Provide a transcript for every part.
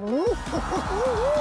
Ooh.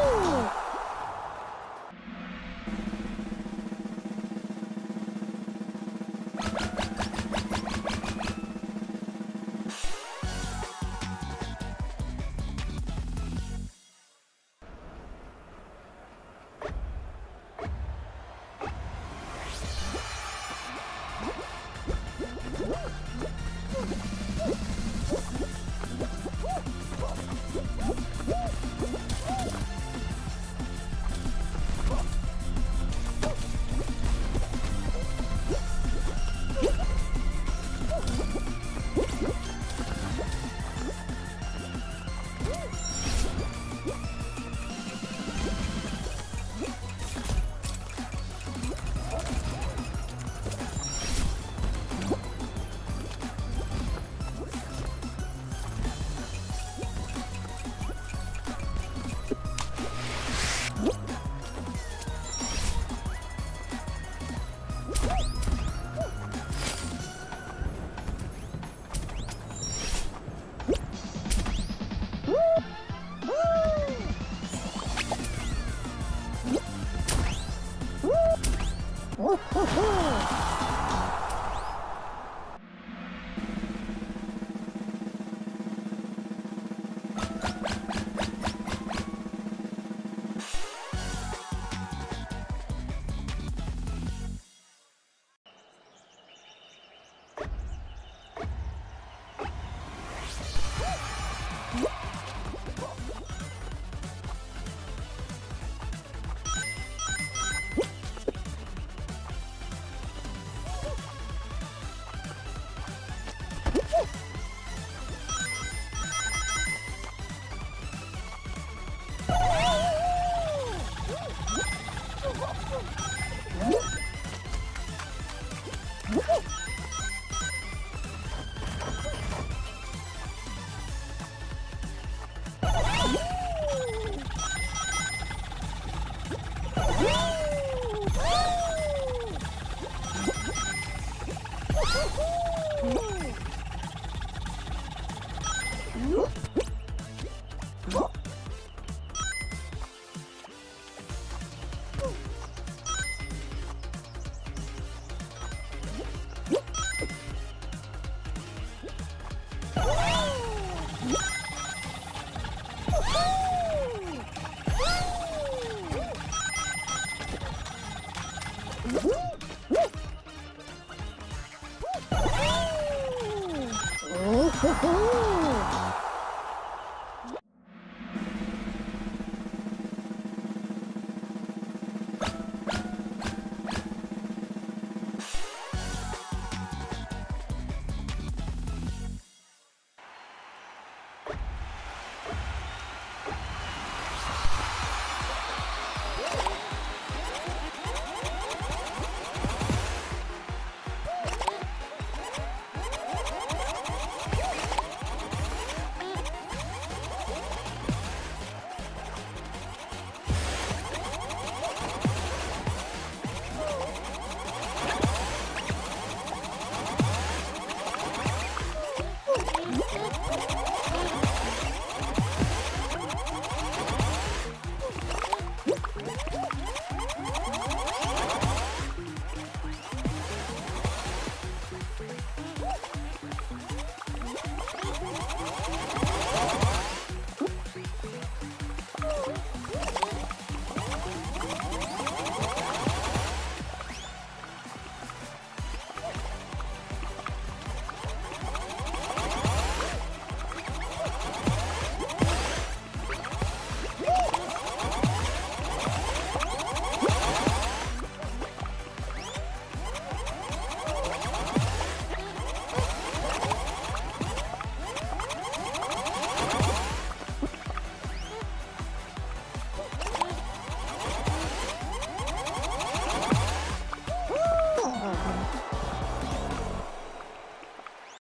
Whoop! Ooh.